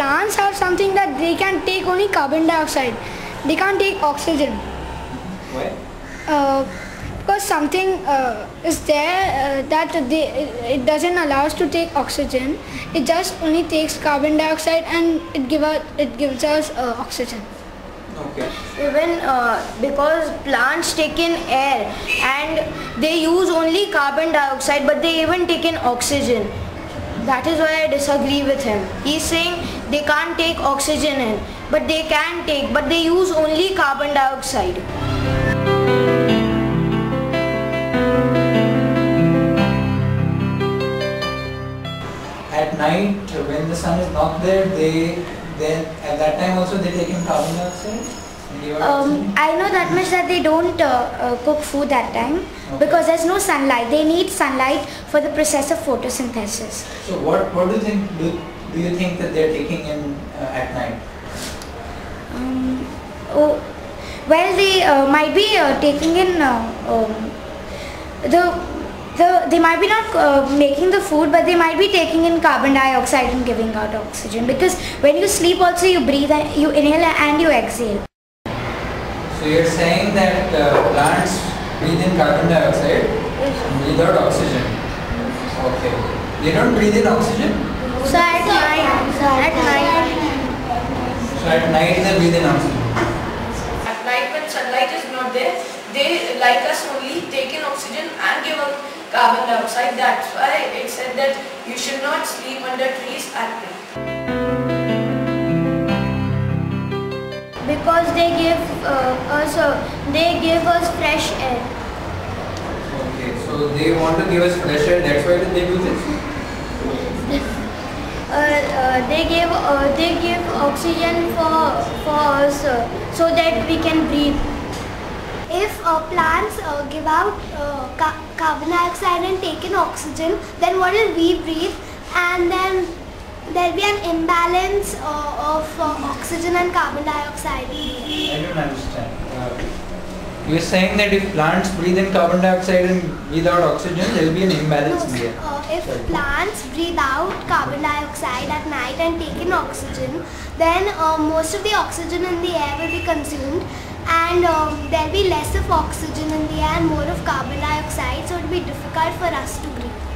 plants have something that they can take only carbon dioxide. They can't take oxygen. Why? Uh, because something uh, is there uh, that they, it doesn't allow us to take oxygen. It just only takes carbon dioxide and it give us, it gives us uh, oxygen. Okay. Even uh, because plants take in air and they use only carbon dioxide but they even take in oxygen. That is why I disagree with him. He's saying they can't take oxygen in but they can take but they use only carbon dioxide. At night, when the sun is not there, they then at that time also they take in carbon dioxide. and give out Um. I know that much that they don't uh, uh, cook food that time Okay. because there's no sunlight. They need sunlight for the process of photosynthesis. So what what do you think do, do you think that they're taking in uh, at night? Um, oh, well, they uh, might be uh, taking in uh, um, the the they might be not uh, making the food, but they might be taking in carbon dioxide and giving out oxygen because when you sleep, also you breathe, and you inhale and you exhale. So you're saying that uh, plants breathe in carbon dioxide without oxygen. Okay. They don't breathe in oxygen. So at night, at night, So at night they breathe in oxygen. At night when sunlight is not there, they like us only take in oxygen and give out carbon dioxide. That's why it said that you should not sleep under trees at night. because they give uh, us uh, they give us fresh air. Okay. So they want to give us fresh air. That's why they do this. Uh, uh, they give uh, they give oxygen for for us uh, so that we can breathe. If uh, plants uh, give out uh, ca- carbon dioxide and take in oxygen, then what will we breathe? And then there'll be an imbalance uh, of uh, oxygen and carbon dioxide. I don't understand. Uh, you're saying that if plants breathe in carbon dioxide and without oxygen, there will be an imbalance in the air. Uh, if Sorry. plants breathe out carbon dioxide at night and take in oxygen, then uh, most of the oxygen in the air will be consumed and um, there'll be less of oxygen in the air and more of carbon dioxide so it will be difficult for us to breathe.